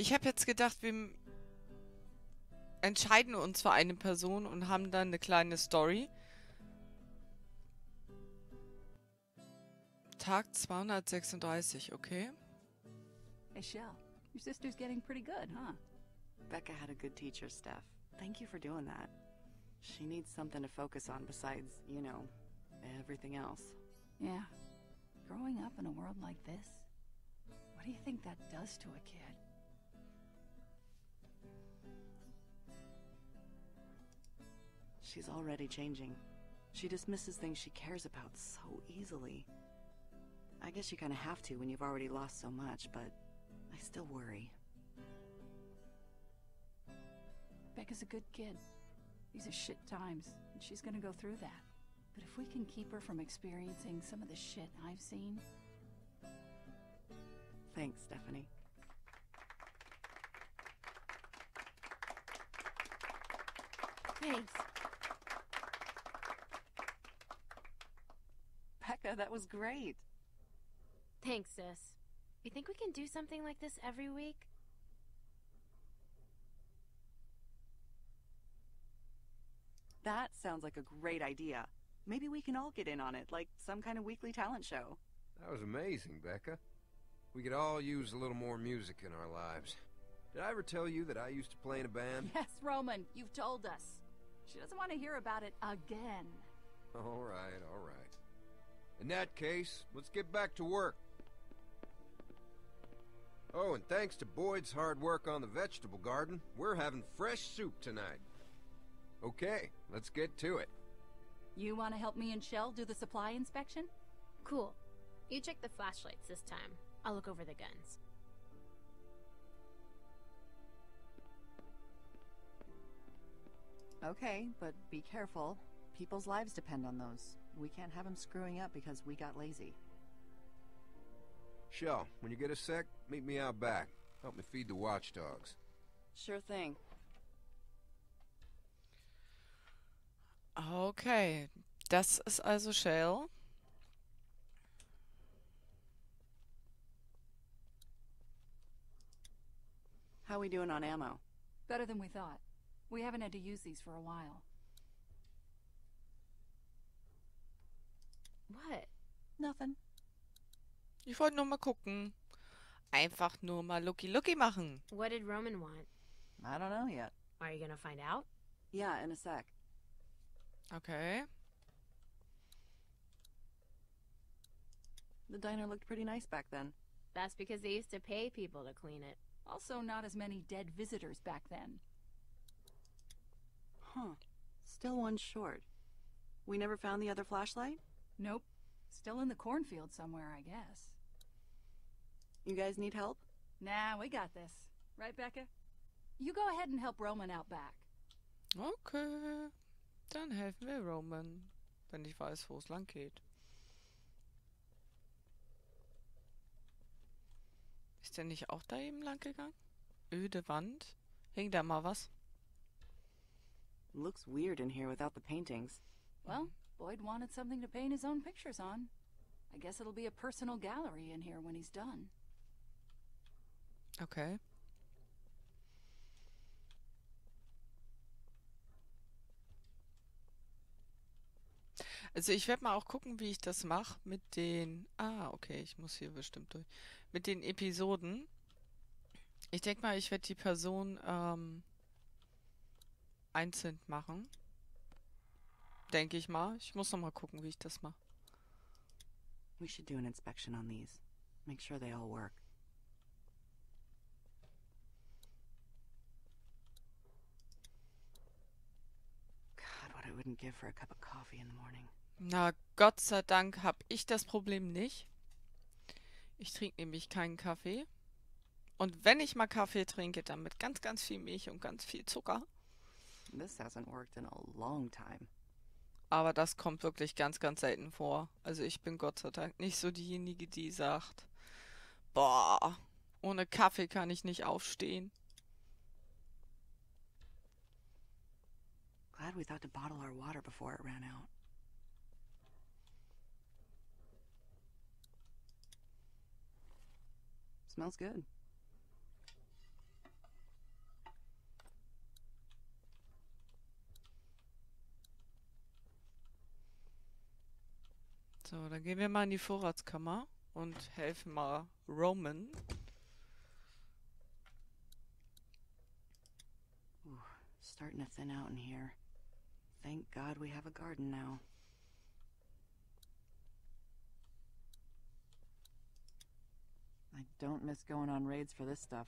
Ich habe jetzt gedacht, wir entscheiden uns für eine Person und haben dann eine kleine Story. Tag 236, okay. Hey, Shell, your sister's getting pretty good, huh? Becca had a good teacher, Steph. Thank you for doing that. She needs something to focus on besides, you know, everything else. Yeah. Growing up in a world like this, what do you think that does to a kid? She's already changing. She dismisses things she cares about so easily. I guess you kind of have to when you've already lost so much, but I still worry. Becca's a good kid. These are shit times, and she's gonna go through that. But if we can keep her from experiencing some of the shit I've seen, Thanks, Stephanie. Thanks. Becca, that was great. Thanks, sis. You think we can do something like this every week? That sounds like a great idea. Maybe we can all get in on it, like some kind of weekly talent show. That was amazing, Becca. We could all use a little more music in our lives. Did I ever tell you that I used to play in a band? yes, Roman, you've told us. She doesn't want to hear about it again. All right, all right. In that case, let's get back to work. Oh, and thanks to Boyd's hard work on the vegetable garden, we're having fresh soup tonight. Okay, let's get to it. You want to help me and Shel do the supply inspection? Cool. You check the flashlights this time. I'll look over the guns. Okay, but be careful. People's lives depend on those. We can't have them screwing up because we got lazy. Shel, when you get a sec, meet me out back. Help me feed the watchdogs. Sure thing. Okay, das ist also Shel. How we doing on ammo? Better than we thought. We haven't had to use these for a while. What? Nothing. Ich wollte nur mal gucken. Einfach nur mal Looky Looky machen. What did Roman want? I don't know yet. Are you gonna find out? Yeah, in a sec. Okay. The diner looked pretty nice back then. That's because they used to pay people to clean it. Also, not as many dead visitors back then. Huh. Still one short. We never found the other flashlight? Nope. Still in the cornfield somewhere, I guess. You guys need help? Nah, we got this. Right, Becca? You go ahead and help Roman out back. Okay. Dann helfen wir Roman, wenn ich weiß, wo es lang geht. Ist der nicht auch da eben lang gegangen? Öde Wand? Hing da mal was? Looks weird in here without the paintings. Well, Boyd wanted something to paint his own pictures on. I guess it'll be a personal gallery in here when he's done. Okay. Also ich werde mal auch gucken, wie ich das mache mit den... Ah, okay, ich muss hier bestimmt durch. Mit den Episoden. Ich denke mal, ich werde die Person ähm, einzeln machen. Denke ich mal. Ich muss noch mal gucken, wie ich das mache. We should do an inspection on these. Make sure they all work. God, what I wouldn't give for a cup of coffee in the morning. Na, Gott sei Dank habe ich das Problem nicht. Ich trinke nämlich keinen Kaffee. Und wenn ich mal Kaffee trinke, dann mit ganz, ganz viel Milch und ganz viel Zucker. This hasn't worked in a long time. Aber das kommt wirklich ganz, ganz selten vor. Also ich bin Gott sei Dank nicht so diejenige, die sagt, boah, ohne Kaffee kann ich nicht aufstehen. Glad we thought to bottle our water before it ran out. Smells good. So, dann gehen wir mal in die Vorratskammer und helfen mal Roman. Starting to thin out in here. Thank God we have a garden now. I don't miss going on raids for this stuff.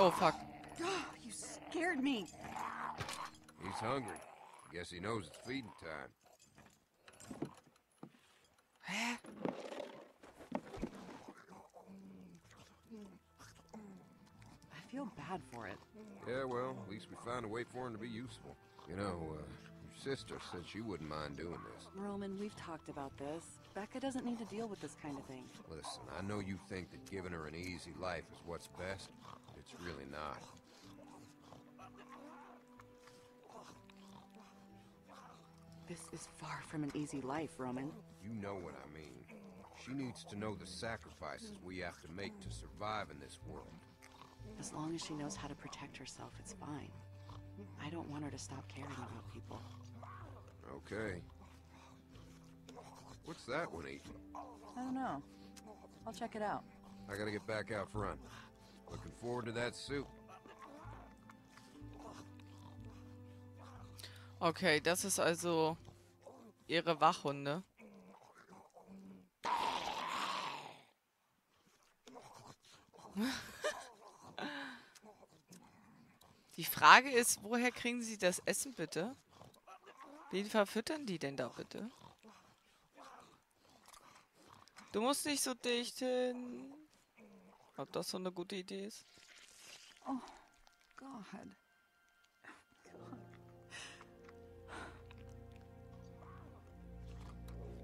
Oh, fuck. you scared me! He's hungry. Guess he knows it's feeding time. Hä? I feel bad for it. Yeah, well, at least we found a way for him to be useful. You know, uh, your sister said she wouldn't mind doing this. Roman, we've talked about this. Becca doesn't need to deal with this kind of thing. Listen, I know you think that giving her an easy life is what's best. It's really not. This is far from an easy life, Roman. You know what I mean. She needs to know the sacrifices we have to make to survive in this world. As long as she knows how to protect herself, it's fine. I don't want her to stop caring about people. Okay. What's that one eating? I don't know. I'll check it out. I gotta get back out front. Looking forward to that soup. Okay, das ist also ihre Wachhunde. Die Frage ist, woher kriegen sie das Essen bitte? Wen verfüttern die denn da bitte? Du musst nicht so dicht hin. Ob das so eine gute Idee ist? God.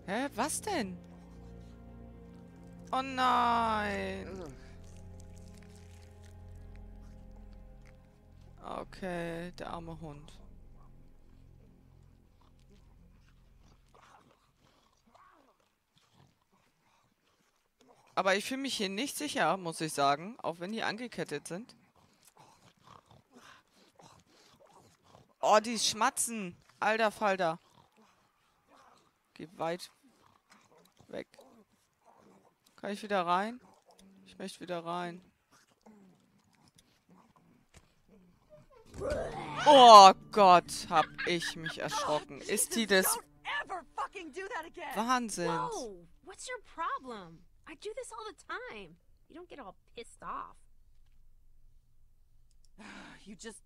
Hä? Was denn? Oh nein. Okay, der arme Hund. Aber ich fühle mich hier nicht sicher, muss ich sagen, auch wenn die angekettet sind. Oh, die schmatzen. Alter Falter. Geh weit weg. Kann ich wieder rein? Ich möchte wieder rein. Oh Gott, hab ich mich erschrocken. Ist die again! Wahnsinns? Whoa! What's your problem? I do this all the time. You don't get all pissed off. You just.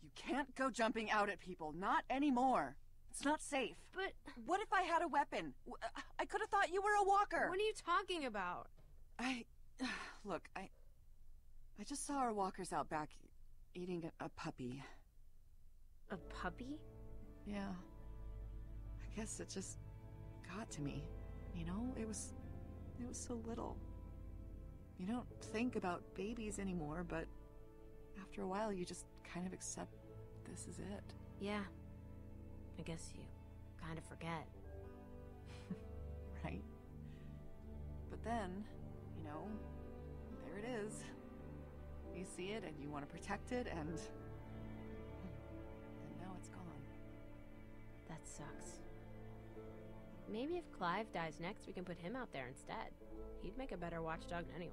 You can't go jumping out at people. Not anymore. It's not safe. But What if I had a weapon? Uh, I could have thought you were a walker. what are you talking about? I. Look, I. I just saw our walkers out back eating a, a puppy. A puppy? Yeah. I guess it just got to me. You know, it was. It was so little. You don't think about babies anymore, but after a while, you just kind of accept this is it. Yeah. I guess you kind of forget. right? But then, you know, there it is. You see it and you want to protect it, and. And now it's gone. That sucks. Maybe if Clive dies next, we can put him out there instead. He'd make a better watchdog anyway.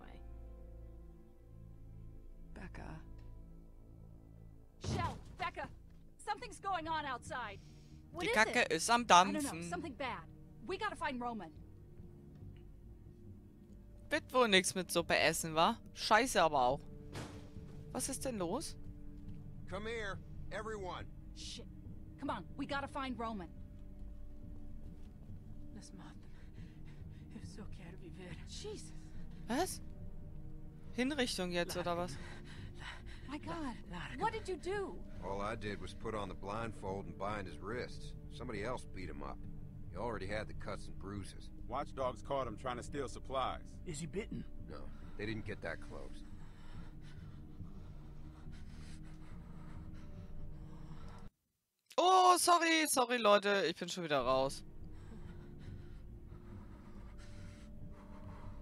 Becca. Shel, Becca, something's going on outside. Die Kacke ist am I don't know, Dampfen. something bad. We gotta find Roman. Wird wohl nichts mit Suppe essen, wa? Scheiße aber auch. Was ist denn los? Come here, everyone. Shit. Come on, we gotta find Roman. Lass. Jesus. Was? Hinrichtung jetzt, oder was? My God. What did you do? All I did was put on the blindfold and bind his wrists. Somebody else beat him up. He already had the cuts and bruises. Watchdogs caught him trying to steal supplies. Is he bitten? No, they didn't get that close. Oh, sorry, sorry, Leute. Ich bin schon wieder raus.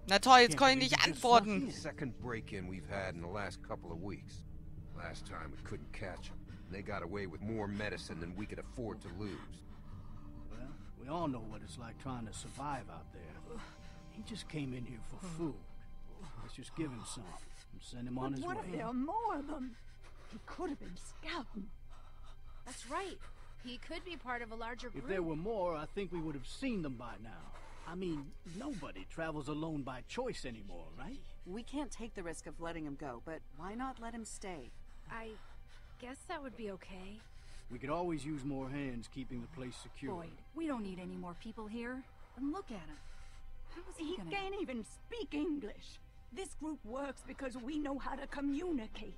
Na toll, jetzt kann ich nicht antworten. Second break-in we've had in the last couple of weeks. Last time we couldn't catch them. they got away with more medicine than we could afford to lose. Well, we all know what it's like trying to survive out there. He just came in here for food. Let's just give him some and send him on But his what way. if there are more of them? He could have been scouting. That's right. He could be part of a larger group. If there were more, I think we would have seen them by now. I mean, nobody travels alone by choice anymore, right? We can't take the risk of letting him go, but why not let him stay? I guess that would be okay. We could always use more hands keeping the place secure. Boyd, we don't need any more people here. And look at him. How is he, He gonna... can't even speak English. This group works because we know how to communicate.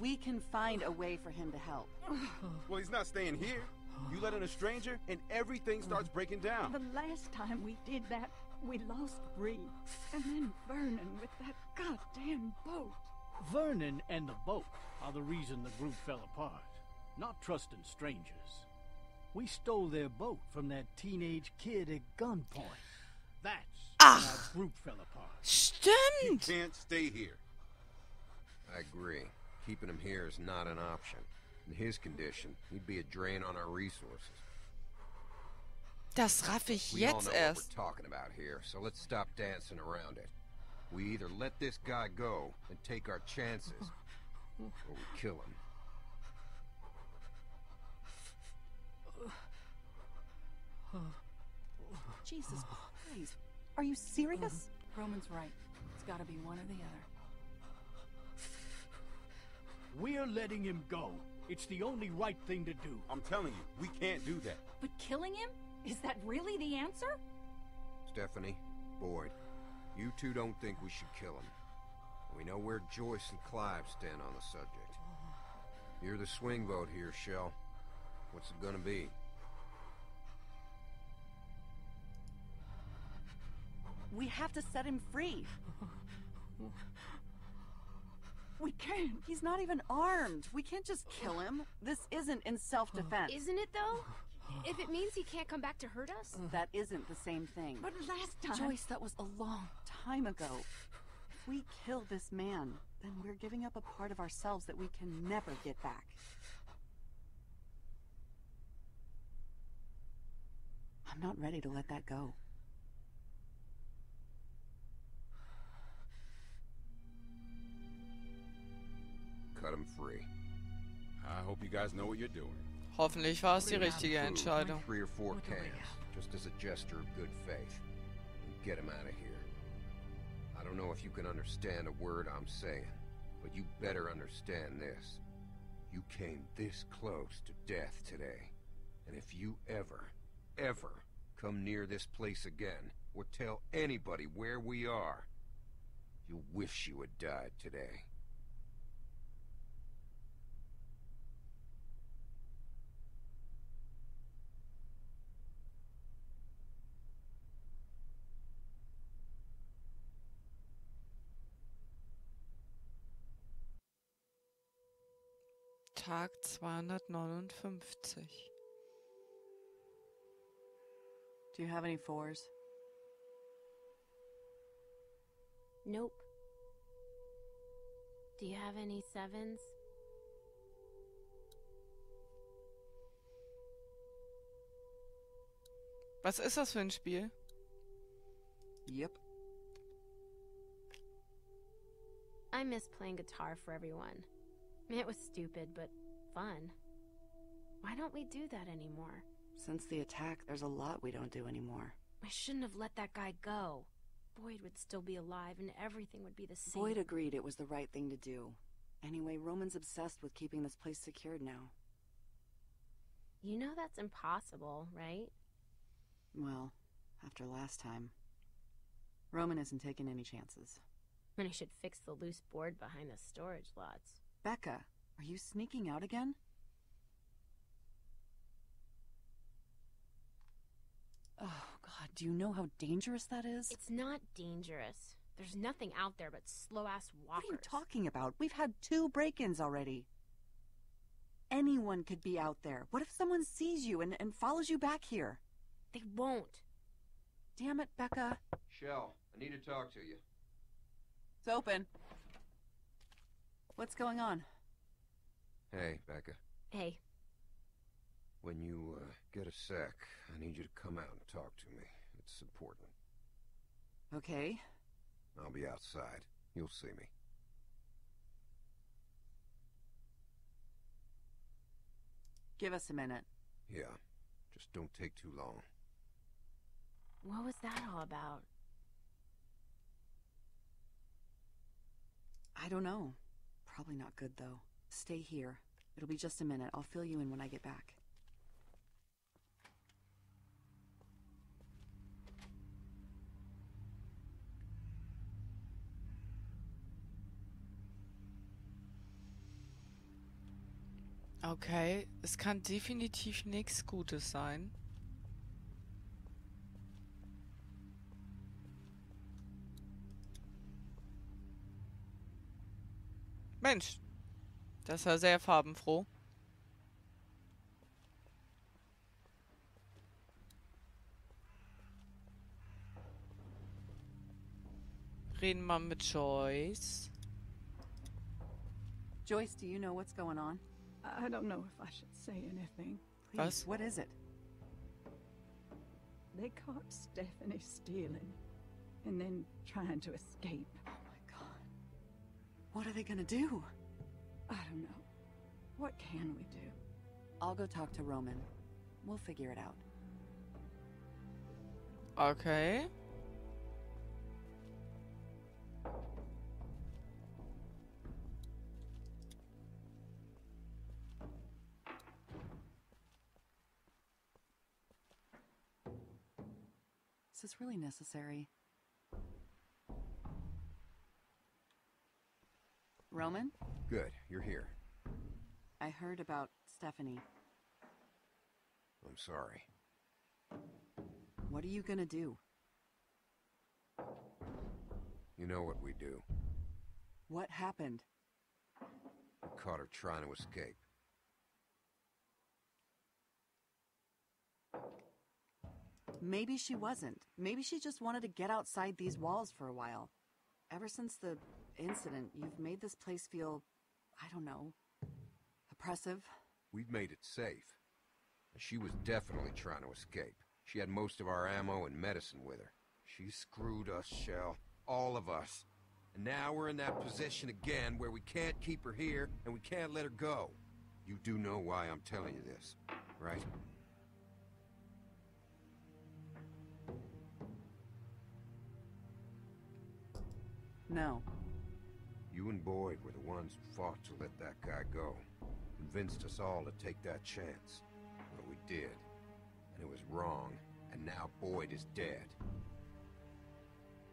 We can find a way for him to help. Well, he's not staying here. You let in a stranger, and everything starts breaking down. The last time we did that, we lost Bree. And then Vernon with that goddamn boat. Vernon and the boat are the reason the group fell apart. Not trusting strangers. We stole their boat from that teenage kid at gunpoint. That's Ah. when our group fell apart. He Stimmt! can't stay here. I agree. Keeping him here is not an option. In his condition, he'd be a drain on our resources. Das raff ich We all jetzt know what erst. we're talking about here, so let's stop dancing around it. We either let this guy go and take our chances, or we kill him. Jesus Christ. Are you serious? Uh-huh. Roman's right. It's gotta be one or the other. We're letting him go. It's the only right thing to do. I'm telling you, we can't do that. But killing him? Is that really the answer? Stephanie, Boyd, you two don't think we should kill him. We know where Joyce and Clive stand on the subject. You're the swing vote here, Shel. What's it gonna be? We have to set him free. We can't. He's not even armed. We can't just kill him. This isn't in self-defense. Isn't it though? If it means he can't come back to hurt us? Mm, that isn't the same thing. But last time. Joyce, that was a long time ago. If we kill this man, then we're giving up a part of ourselves that we can never get back. I'm not ready to let that go. Cut him free. I hope you guys know what you're doing. Hoffentlich war es die richtige Entscheidung. Three or four cans, just as a gesture of good faith. Get him out of here. I don't know if you can understand a word I'm saying, but you better understand this. You came this close to death today. And if you ever, ever come near this place again, or tell anybody where we are, you'll wish you had died today. Tag 259. Do you have any fours? Nope. Do you have any sevens? Was ist das für ein Spiel? Yep. I miss playing guitar for everyone. It was stupid, but fun. Why don't we do that anymore? Since the attack, there's a lot we don't do anymore. I shouldn't have let that guy go. Boyd would still be alive and everything would be the same. Boyd agreed it was the right thing to do. Anyway, Roman's obsessed with keeping this place secured now. You know that's impossible, right? Well, after last time. Roman isn't taking any chances. And I should fix the loose board behind the storage lots. Becca, are you sneaking out again? Oh, God, do you know how dangerous that is? It's not dangerous. There's nothing out there but slow ass walkers. What are you talking about? We've had two break ins already. Anyone could be out there. What if someone sees you and, and follows you back here? They won't. Damn it, Becca. Shel, I need to talk to you. It's open. What's going on? Hey, Becca. Hey, When you uh, get a sec, I need you to come out and talk to me. It's important. Okay. I'll be outside. You'll see me. Give us a minute. Yeah. Just don't take too long. what was that all about? I don't know. Probably not good, though. Stay here. It'll be just a minute. I'll fill you in when I get back. Okay, es kann definitiv nichts Gutes sein. Mensch, das ist ja sehr farbenfroh. Reden wir mit Joyce. Joyce, do you know what's going on? I don't know if I should say anything. Please, Was? what is it? They caught Stephanie stealing and then trying to escape. My god. What are they gonna do? I don't know. What can we do? I'll go talk to Roman. We'll figure it out. Okay. Is this really necessary? Roman, Good, you're here. I heard about Stephanie. I'm sorry. What are you gonna do? You know what we do. What happened? We caught her trying to escape. Maybe she wasn't. Maybe she just wanted to get outside these walls for a while. Ever since the incident, you've made this place feel, I don't know, oppressive. We've made it safe. She was definitely trying to escape. She had most of our ammo and medicine with her. She screwed us, Shel. All of us. And now we're in that position again where we can't keep her here and we can't let her go. You do know why I'm telling you this, right? No. You and Boyd were the ones who fought to let that guy go. Convinced us all to take that chance. Well, we did. And it was wrong. And now Boyd is dead.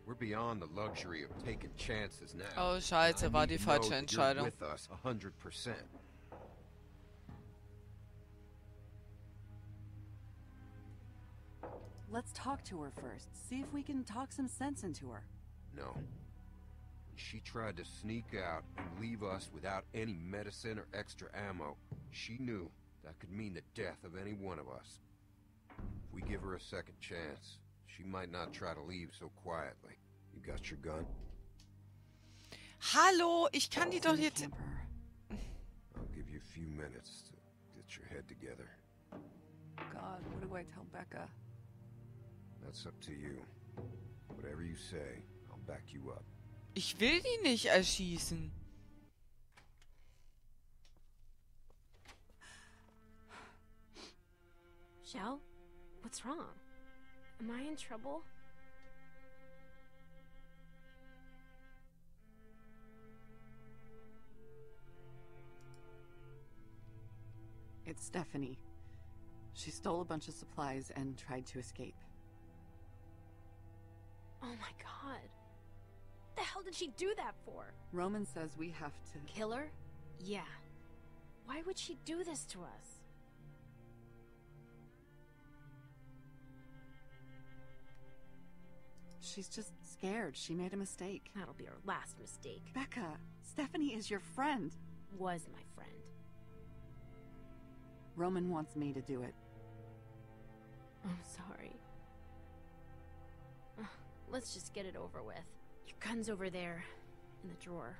We're beyond the luxury of taking chances now. Oh, scheiße, I war need die to know falsche that you're Entscheidung. with us 100%. Let's talk to her first. See if we can talk some sense into her. No. She tried to sneak out and leave us without any medicine or extra ammo. She knew that could mean the death of any one of us. If we give her a second chance, she might not try to leave so quietly. You got your gun? Hallo, ich kann die doch Send jetzt... I'll give you a few minutes to get your head together. God, what do I tell Becca? That's up to you. Whatever you say, I'll back you up. Ich will die nicht erschießen. Shell? What's wrong? Am I in trouble? It's Stephanie. She stole a bunch of supplies and tried to escape. Oh my god. What the hell did she do that for? Roman says we have to. Kill her? Yeah. Why would she do this to us? She's just scared. She made a mistake. That'll be her last mistake. Becca, Stephanie is your friend. Was my friend. Roman wants me to do it. I'm sorry. Let's just get it over with. Your gun's over there. in the drawer.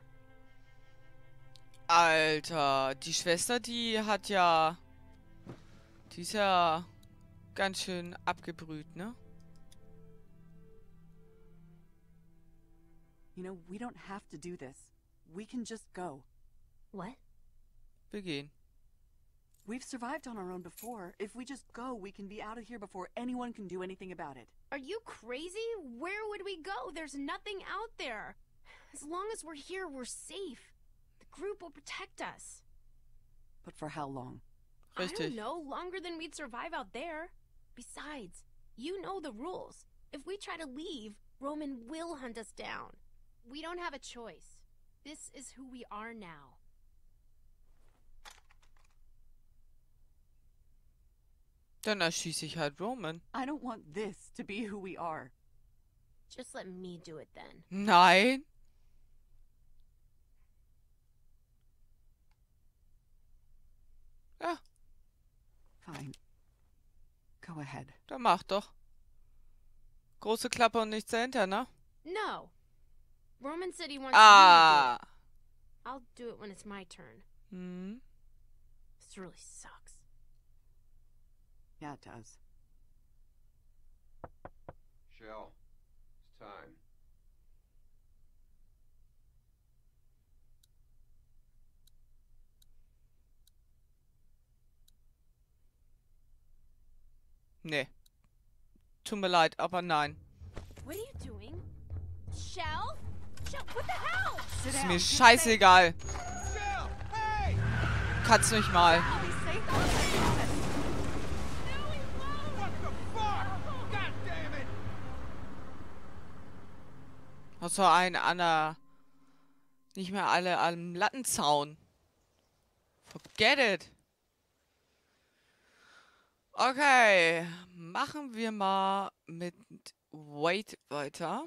Alter, die Schwester, die hat ja... Die ist ja ganz schön abgebrüht, ne? You know, we don't have to do this. We can just go. What? Wir gehen. We've survived on our own before. If we just go, we can be out of here before anyone can do anything about it. Are you crazy? Where would we go? There's nothing out there. As long as we're here, we're safe. The group will protect us. But for how long? I don't know, longer than we'd survive out there. Besides, you know the rules. If we try to leave, Roman will hunt us down. We don't have a choice. This is who we are now. Dann erschieße ich halt Roman. I don't want this to be who we are. Just let me do it then. Nein. Ja, Fine. Go ahead. dann mach doch. Große Klappe und nichts dahinter, ne? No. Roman said he wants Ah. me to do it. I'll do it when it's my turn. Hm. This really sucks. Yeah, it does. Shell, it's time. Nee. Tut mir leid, aber nein. What are you doing? Shell? Shell, what the hell? Ist mir scheißegal. Shell, hey! Kannst mich mal. I'll be safe. I promise. What the fuck? God damn it! Außer ein an der... Nicht mehr alle am Lattenzaun. Forget it. Okay, machen wir mal mit Wait weiter.